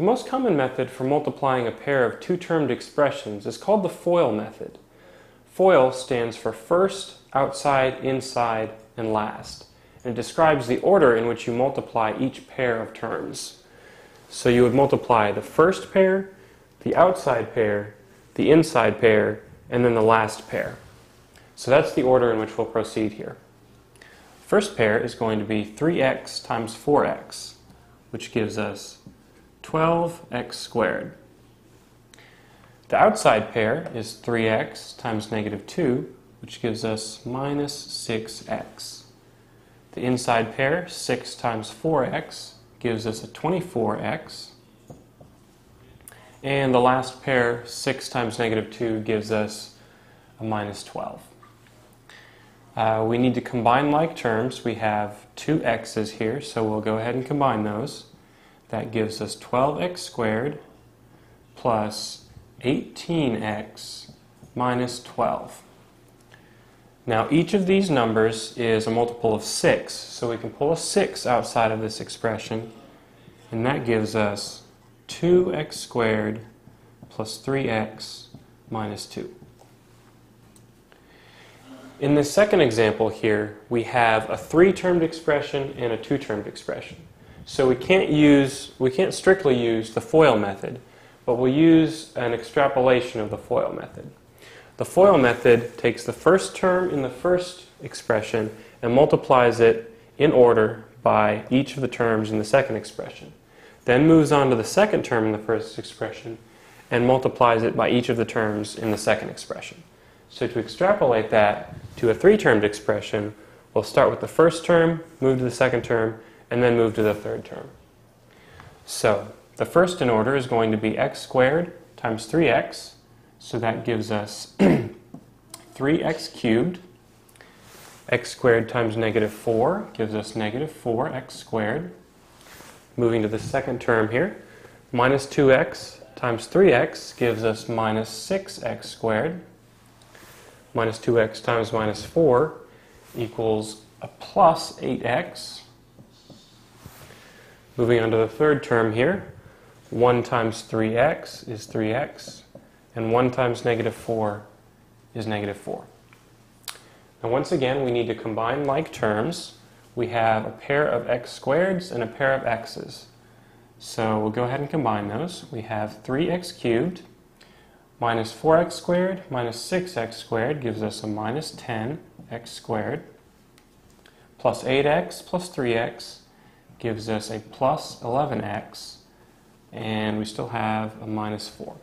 The most common method for multiplying a pair of two-termed expressions is called the FOIL method. FOIL stands for first, outside, inside, and last. And it describes the order in which you multiply each pair of terms. So you would multiply the first pair, the outside pair, the inside pair, and then the last pair. So that's the order in which we'll proceed here. First pair is going to be 3x times 4x, which gives us 12x squared. The outside pair is 3x times negative 2, which gives us minus 6x. The inside pair, 6 times 4x, gives us a 24x. And the last pair, 6 times negative 2, gives us a minus 12. Uh, we need to combine like terms. We have two x's here, so we'll go ahead and combine those. That gives us 12x squared plus 18x minus 12. Now each of these numbers is a multiple of 6, so we can pull a 6 outside of this expression, and that gives us 2x squared plus 3x minus 2. In this second example here, we have a three-termed expression and a two-termed expression. So we can't use, we can't strictly use the FOIL method, but we'll use an extrapolation of the FOIL method. The FOIL method takes the first term in the first expression and multiplies it in order by each of the terms in the second expression. Then moves on to the second term in the first expression and multiplies it by each of the terms in the second expression. So to extrapolate that to a three-termed expression, we'll start with the first term, move to the second term, and then move to the third term. So the first in order is going to be x squared times 3x. So that gives us 3x cubed. x squared times negative 4 gives us negative 4x squared. Moving to the second term here, minus 2x times 3x gives us minus 6x squared. Minus 2x times minus 4 equals a plus 8x. Moving on to the third term here, 1 times 3x is 3x, and 1 times negative 4 is negative 4. Now once again, we need to combine like terms. We have a pair of x squareds and a pair of x's. So we'll go ahead and combine those. We have 3x cubed minus 4x squared minus 6x squared gives us a minus 10x squared plus 8x plus 3x gives us a plus 11x, and we still have a minus 4.